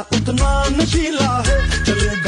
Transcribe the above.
قطنا نشيلها